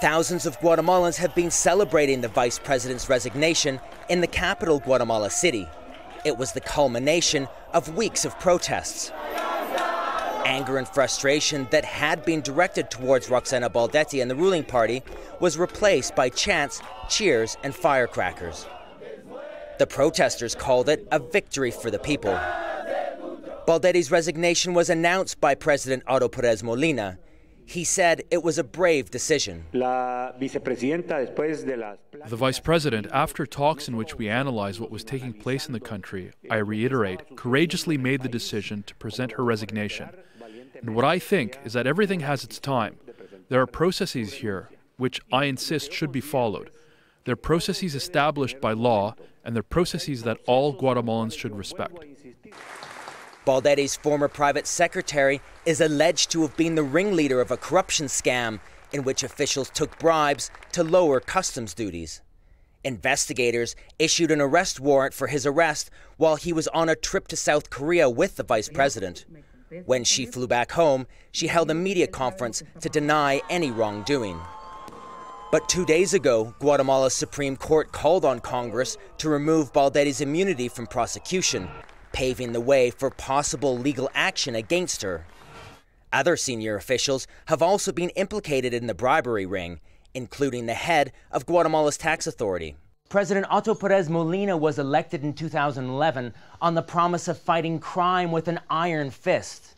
Thousands of Guatemalans have been celebrating the vice president's resignation in the capital, Guatemala City. It was the culmination of weeks of protests. Anger and frustration that had been directed towards Roxana Baldetti and the ruling party was replaced by chants, cheers, and firecrackers. The protesters called it a victory for the people. Baldetti's resignation was announced by President Otto Perez Molina. He said it was a brave decision. The Vice President, after talks in which we analyzed what was taking place in the country, I reiterate, courageously made the decision to present her resignation. And what I think is that everything has its time. There are processes here which I insist should be followed. They're processes established by law, and they're processes that all Guatemalans should respect. Baldetti's former private secretary is alleged to have been the ringleader of a corruption scam in which officials took bribes to lower customs duties. Investigators issued an arrest warrant for his arrest while he was on a trip to South Korea with the vice president. When she flew back home, she held a media conference to deny any wrongdoing. But two days ago, Guatemala's Supreme Court called on Congress to remove Baldetti's immunity from prosecution paving the way for possible legal action against her. Other senior officials have also been implicated in the bribery ring, including the head of Guatemala's tax authority. President Otto Perez Molina was elected in 2011 on the promise of fighting crime with an iron fist.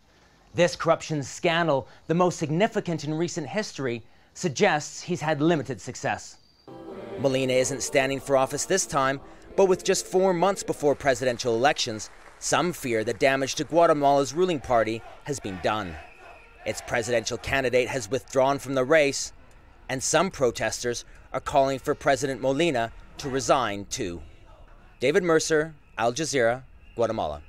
This corruption scandal, the most significant in recent history, suggests he's had limited success. Molina isn't standing for office this time, but with just four months before presidential elections, some fear that damage to Guatemala's ruling party has been done. Its presidential candidate has withdrawn from the race, and some protesters are calling for President Molina to resign too. David Mercer, Al Jazeera, Guatemala.